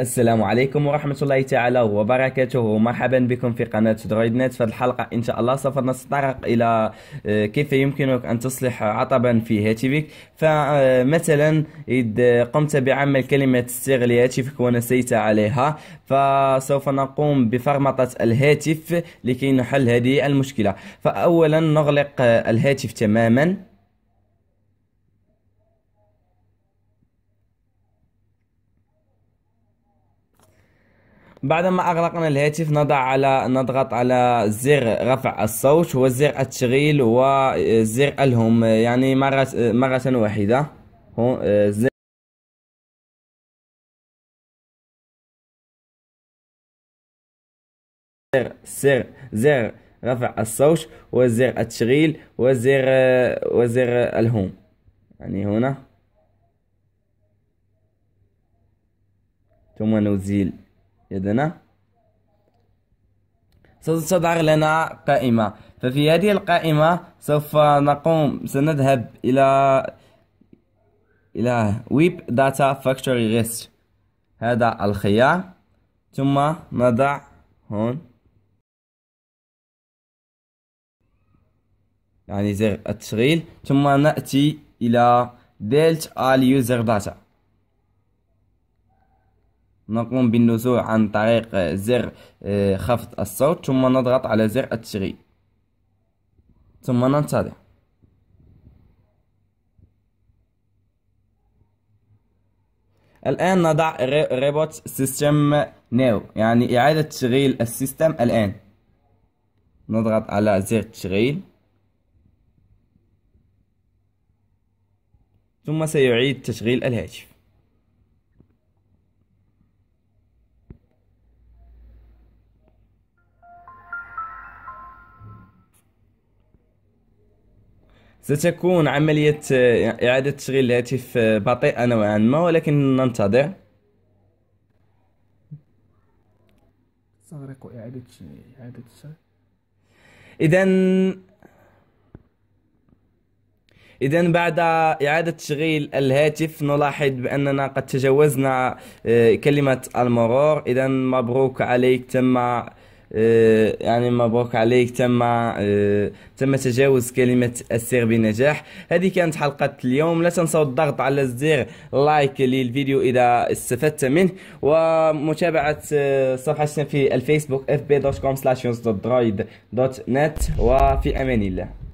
السلام عليكم ورحمة الله تعالى وبركاته. مرحبا بكم في قناة درويد نت. في الحلقة إن شاء الله سوف نتطرق إلى آه، كيف يمكنك أن تصلح عطبا في هاتفك. فمثلا إذا قمت بعمل كلمة سر لهاتفك ونسيت عليها فسوف نقوم بفرمطة الهاتف لكي نحل هذه المشكلة. فأولا نغلق الهاتف تماما. بعدما أغلقنا الهاتف نضع على نضغط على زر رفع الصوت وزر التشغيل وزر الهوم. يعني مرة مرة واحدة. هو زر زر زر رفع الصوت وزر التشغيل وزر وزر الهوم. يعني هنا. ثم نزيل. يدنا. ستظهر لنا قائمة. ففي هذه القائمة سوف نقوم سنذهب إلى إلى wipe data factory reset. هذا الخيار. ثم نضغط هون. يعني زر التشغيل. ثم نأتي إلى all user data نقوم بالنزول عن طريق زر آه، خفض الصوت ثم نضغط على زر التشغيل. ثم ننتظر. الآن نضغط reboot system now يعني إعادة تشغيل ال system الآن. نضغط على زر التشغيل ثم سيعيد تشغيل الهاتف. ستكون عملية آه، إعادة تشغيل الهاتف آه، بطيئة نوعا ما ولكن ننتظر. تستغرق إعادة إعادة الشغل. إذا إذا بعد إعادة تشغيل الهاتف نلاحظ بأننا قد تجاوزنا آه، كلمة المرور. إذا مبروك عليك تم يعني مبروك عليك تم آه، تم تجاوز كلمة السر بنجاح. هذه كانت حلقة اليوم. لا تنسوا الضغط على زر لايك للفيديو إذا استفدت منه. ومتابعة آه، صفحتنا في الفيسبوك fb.com/droid.net وفي أمان الله.